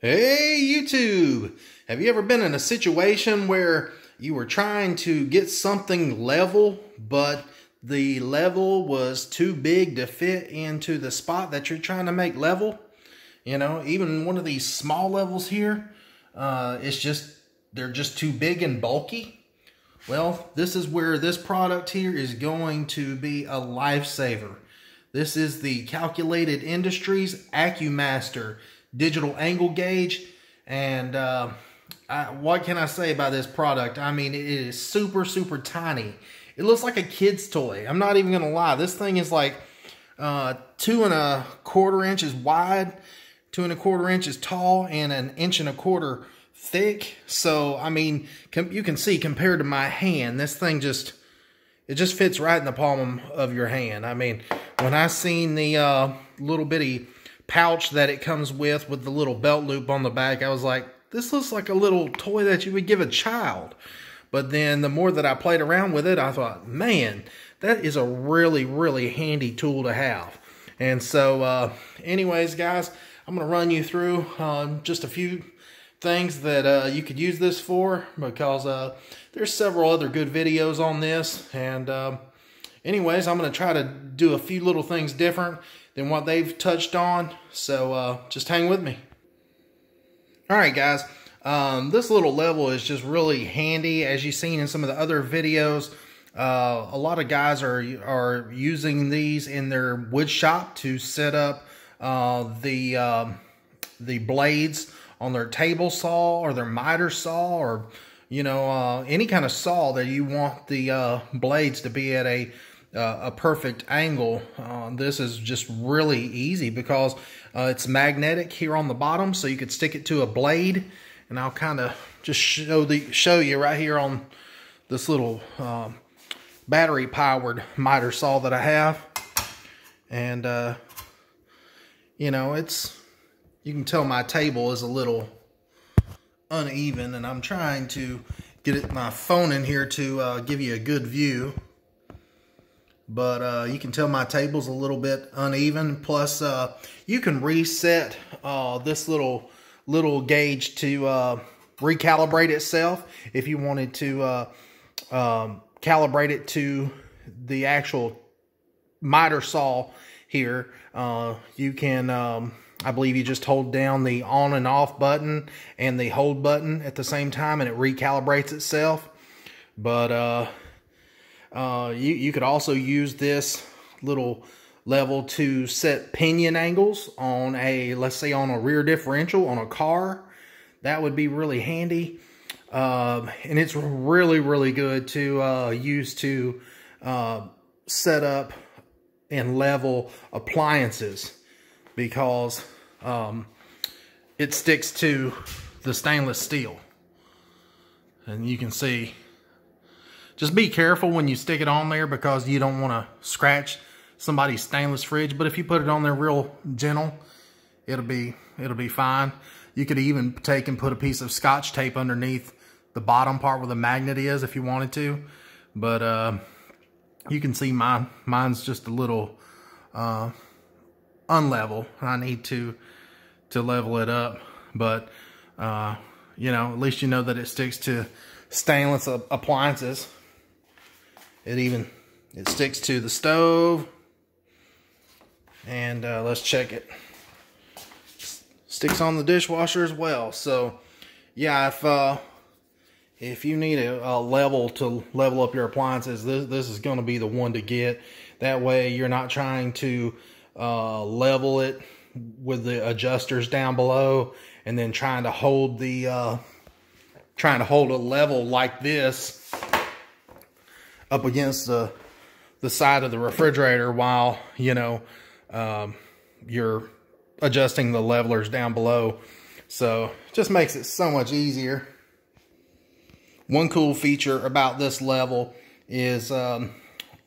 Hey YouTube! Have you ever been in a situation where you were trying to get something level, but the level was too big to fit into the spot that you're trying to make level? You know, even one of these small levels here, uh, it's just, they're just too big and bulky. Well, this is where this product here is going to be a lifesaver. This is the Calculated Industries AccuMaster digital angle gauge. And uh, I, what can I say about this product? I mean, it is super, super tiny. It looks like a kid's toy. I'm not even going to lie. This thing is like uh, two and a quarter inches wide, two and a quarter inches tall, and an inch and a quarter thick. So, I mean, you can see compared to my hand, this thing just, it just fits right in the palm of your hand. I mean, when I seen the uh, little bitty pouch that it comes with with the little belt loop on the back, I was like, this looks like a little toy that you would give a child. But then the more that I played around with it, I thought, man, that is a really, really handy tool to have. And so, uh, anyways, guys, I'm going to run you through uh, just a few things that uh, you could use this for because uh, there's several other good videos on this. And um, anyways, I'm going to try to do a few little things different than what they've touched on. So uh, just hang with me. All right, guys. Um, this little level is just really handy. As you've seen in some of the other videos, uh, a lot of guys are, are using these in their wood shop to set up uh, the, um, the blades on their table saw or their miter saw or, you know, uh, any kind of saw that you want the uh, blades to be at a uh, a perfect angle. Uh, this is just really easy because uh, it's magnetic here on the bottom, so you could stick it to a blade. And I'll kind of just show the show you right here on this little um, battery powered miter saw that I have. And uh, you know, it's you can tell my table is a little uneven, and I'm trying to get it, my phone in here to uh, give you a good view but uh, you can tell my table's a little bit uneven. Plus, uh, you can reset uh, this little little gauge to uh, recalibrate itself if you wanted to uh, um, calibrate it to the actual miter saw here. Uh, you can, um, I believe you just hold down the on and off button and the hold button at the same time and it recalibrates itself. But uh, you, you could also use this little level to set pinion angles on a, let's say on a rear differential on a car. That would be really handy. Uh, and it's really, really good to uh, use to uh, set up and level appliances because um, it sticks to the stainless steel. And you can see just be careful when you stick it on there because you don't want to scratch somebody's stainless fridge. But if you put it on there real gentle, it'll be it'll be fine. You could even take and put a piece of scotch tape underneath the bottom part where the magnet is if you wanted to. But uh, you can see my mine's just a little uh, unlevel. I need to to level it up. But uh, you know, at least you know that it sticks to stainless appliances. It even, it sticks to the stove. And uh, let's check it. Sticks on the dishwasher as well. So, yeah, if uh, if you need a, a, level to level up your appliances, this, this is going to be the one to get. That way you're not trying to uh, level it with the adjusters down below and then trying to hold the uh, trying to hold a level like this up against the the side of the refrigerator while you know um, you're adjusting the levelers down below. So just makes it so much easier. One cool feature about this level is um,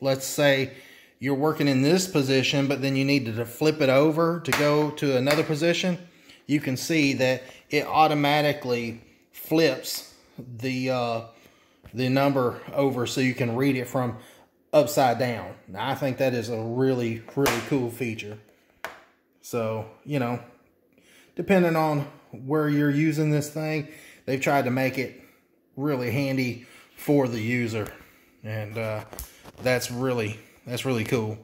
let's say you're working in this position but then you need to flip it over to go to another position. You can see that it automatically flips the uh, the number over so you can read it from upside down. Now, I think that is a really, really cool feature. So, you know, depending on where you're using this thing, they've tried to make it really handy for the user. And uh, that's really, that's really cool.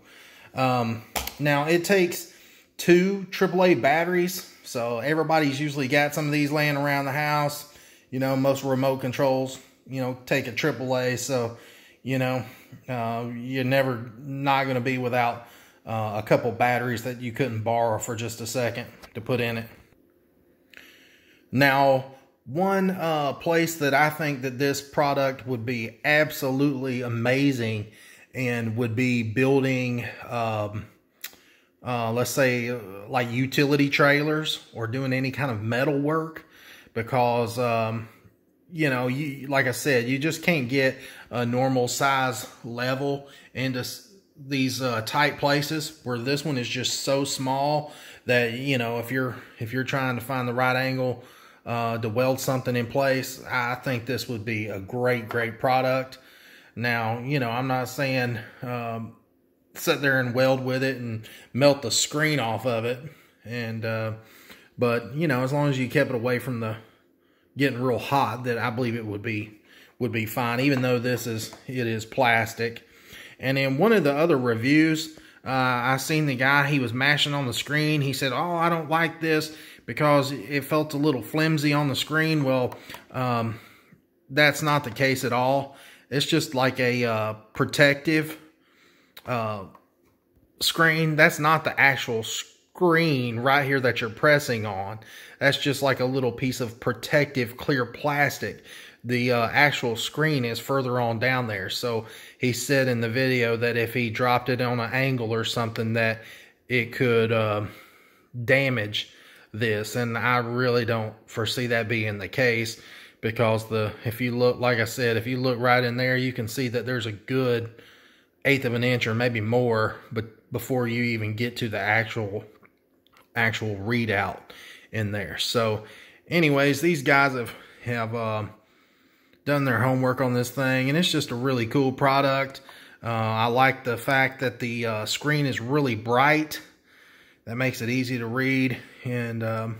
Um, now it takes two AAA batteries. So everybody's usually got some of these laying around the house. You know, most remote controls, you know, take a AAA. So, you know, uh, you're never not going to be without uh, a couple batteries that you couldn't borrow for just a second to put in it. Now, one uh, place that I think that this product would be absolutely amazing and would be building, um, uh, let's say, like utility trailers or doing any kind of metal work because, um, you know, you like I said, you just can't get a normal size level into these uh, tight places where this one is just so small that you know if you're if you're trying to find the right angle uh, to weld something in place I think this would be a great great product. Now you know I'm not saying um, sit there and weld with it and melt the screen off of it and uh, but you know as long as you kept it away from the getting real hot that I believe it would be would be fine even though this is it is plastic and in one of the other reviews, uh, I seen the guy, he was mashing on the screen. He said, oh, I don't like this because it felt a little flimsy on the screen. Well, um, that's not the case at all. It's just like a uh, protective uh, screen. That's not the actual screen right here that you're pressing on. That's just like a little piece of protective clear plastic the uh, actual screen is further on down there. So he said in the video that if he dropped it on an angle or something that it could uh, damage this. And I really don't foresee that being the case because the if you look, like I said, if you look right in there, you can see that there's a good eighth of an inch or maybe more but before you even get to the actual actual readout in there. So anyways, these guys have have um, done their homework on this thing, and it's just a really cool product. Uh, I like the fact that the uh, screen is really bright. That makes it easy to read. And um,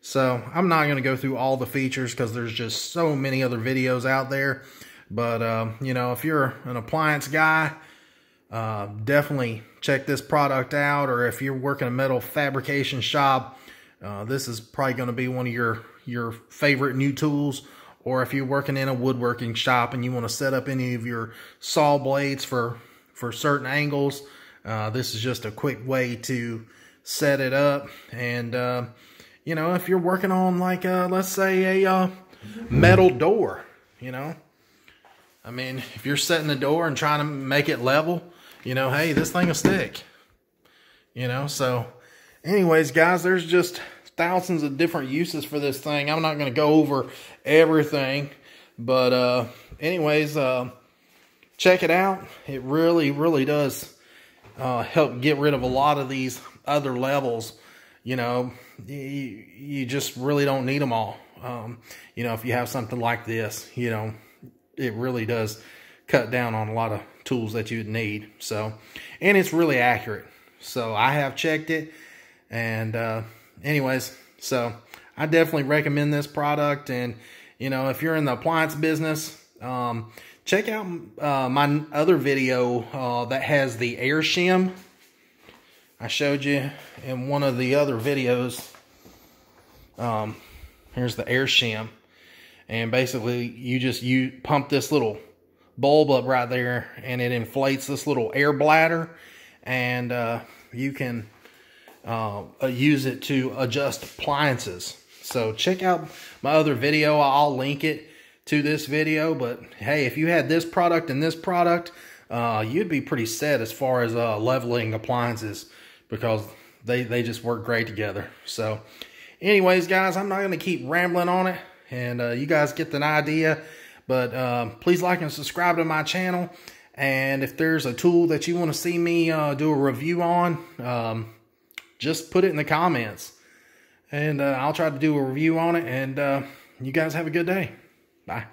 so I'm not going to go through all the features because there's just so many other videos out there. But, uh, you know, if you're an appliance guy, uh, definitely check this product out. Or if you're working a metal fabrication shop, uh, this is probably going to be one of your, your favorite new tools or if you're working in a woodworking shop and you want to set up any of your saw blades for, for certain angles, uh, this is just a quick way to set it up. And, uh, you know, if you're working on like, uh, let's say a uh, metal door, you know, I mean, if you're setting the door and trying to make it level, you know, hey, this thing will stick, you know, so anyways, guys, there's just thousands of different uses for this thing. I'm not going to go over everything, but uh, anyways, uh, check it out. It really, really does uh, help get rid of a lot of these other levels. You know, you, you just really don't need them all. Um, you know, if you have something like this, you know, it really does cut down on a lot of tools that you'd need. So, and it's really accurate. So I have checked it and, uh, anyways, so I definitely recommend this product. And, you know, if you're in the appliance business, um, check out uh, my other video uh, that has the air shim. I showed you in one of the other videos. Um, here's the air shim. And basically, you just you pump this little bulb up right there, and it inflates this little air bladder. And uh, you can uh, use it to adjust appliances. So check out my other video. I'll link it to this video. But hey, if you had this product and this product, uh, you'd be pretty set as far as uh, leveling appliances because they, they just work great together. So anyways, guys, I'm not going to keep rambling on it. And uh, you guys get the idea. But uh, please like and subscribe to my channel. And if there's a tool that you want to see me uh, do a review on, um, just put it in the comments. And uh, I'll try to do a review on it. And uh, you guys have a good day. Bye.